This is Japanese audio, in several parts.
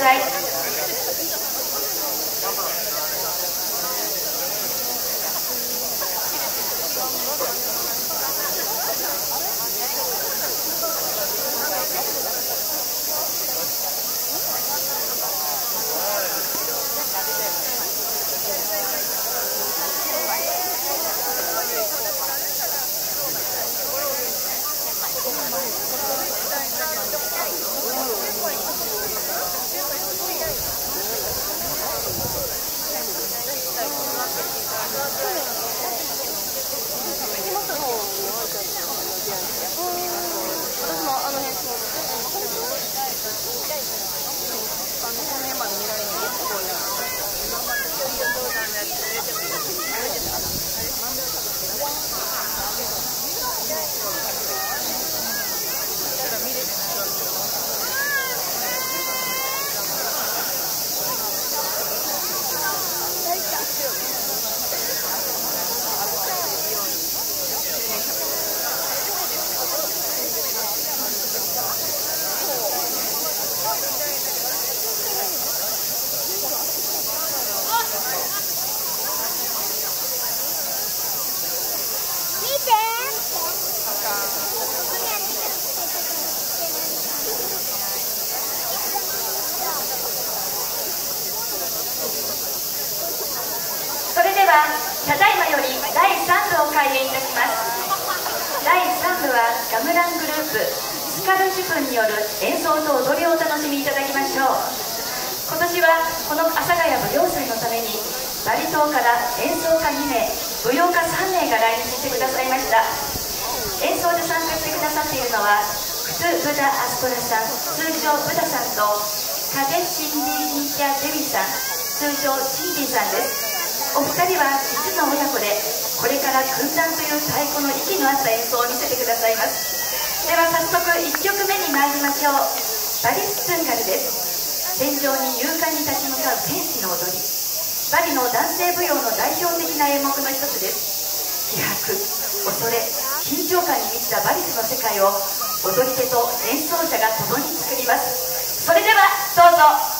さいそれでただいまより第3部を開演いたします第3部はガムラングループスカルジュプンによる演奏と踊りをお楽しみいただきましょう。今年はこの阿佐ヶ谷舞踊祭のためにバリ島から演奏家2名舞踊家3名が来日してくださいました。演奏で参加してくださっているのはクツ・ブダ・アストラさん通称ブダさんとカデ・シンディ・ニキャ・デビさん通称シンディさんです。お二人は実の親子でこれから訓団という太鼓の息の合った演奏を見せてくださいます。では早速1曲目に参りましょう。バリスツンガルです。戦場に勇敢に立ち向かう戦士の踊り。バリの男性舞踊の代表的な演目の一つです。気迫恐れ緊張感に満ちたバリスの世界を踊り手と演奏者が共に作ります。それではどうぞ「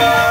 Bye.